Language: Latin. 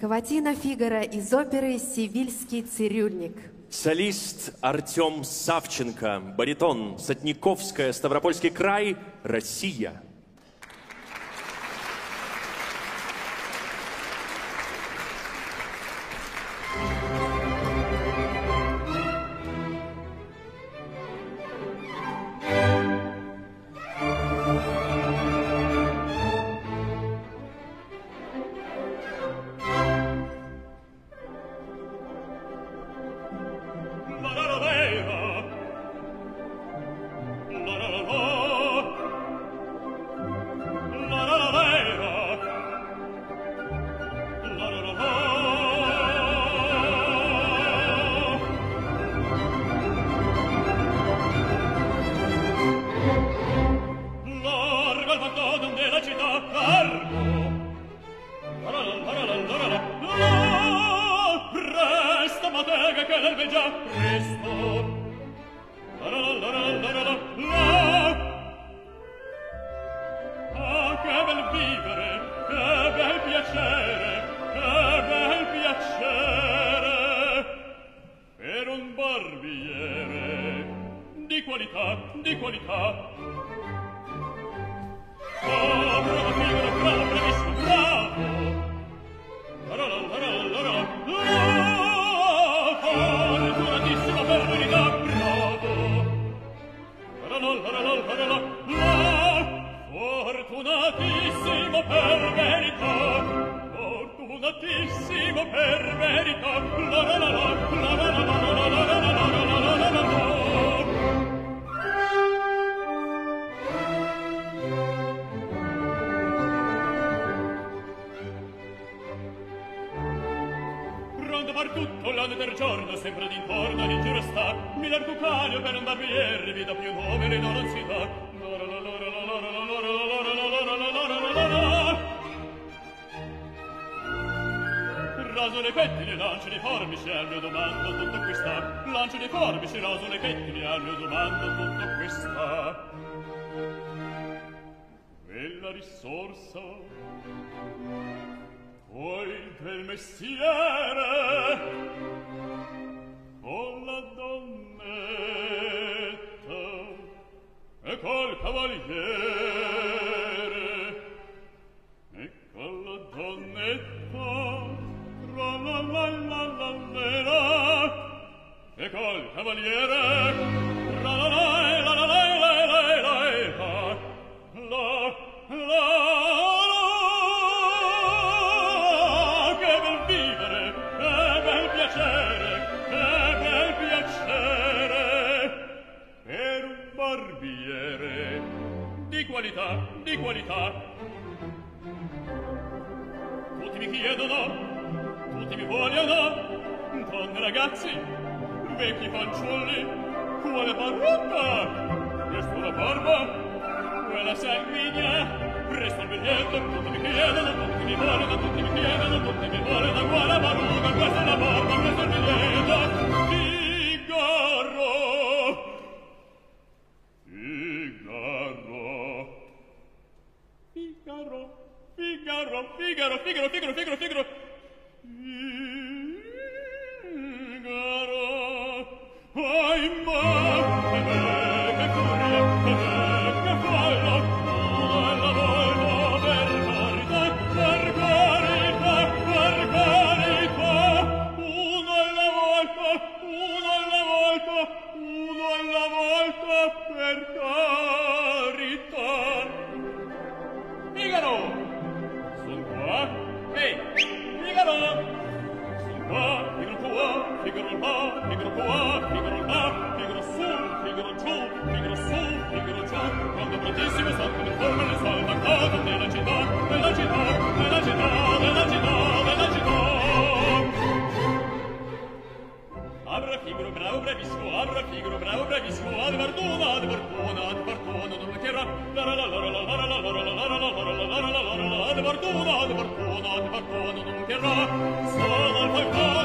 Каватина Фигара из оперы «Сивильский цирюльник». Солист Артем Савченко, баритон, Сотниковская, Ставропольский край, Россия. di qualità, di qualità fortunatissimo per verità la la la la la la la la la Ronda par tutto l'anno del giorno, sempre d'intorno all'ingero sta. Mi largo calio per un barbiere, vita più nome e non ansietà. Lora, lora, lora, lora, lora, lora, lora, lora, lora, lora, Raso le pettine, lancio le forbici, al mio domando tutto qui sta. Lancio le forbici, raso le pettine, al mio domando tutto qui sta. Quella risorsa poi del mestiere cavaliere ecco la donnetta tra la la la la la la la la la la la la la che bel vivere che bel piacere qualità, di qualità. Tutti mi chiedono, tutti mi vogliono, donne ragazzi, vecchi fanciulli, quale parrucca, presto la barba, quella sanguigna, resta il biglietto, tutti mi chiedono, tutti mi vogliono, tutti mi chiedono, tutti mi vogliono, quella parrucca, questa è la barba. Figaro, Figaro, Figaro, Figaro, Figaro, Figaro. va, e Figaro. Va, Figaro qua, Figaro là, Figaro qua, Figaro là, Figaro su, Figaro giù, Figaro giù, quando prontissimo sta Abra figuro, bravo, bravissimo, abra figuro, bravo, bravissimo, ad Bardona, ad Bardona, ad Bardona, non mancherà. La la la la la la la la la la la la la la la la la la la ad Bardona, ad Bardona, ad Bardona, non mancherà. Sono al falcone.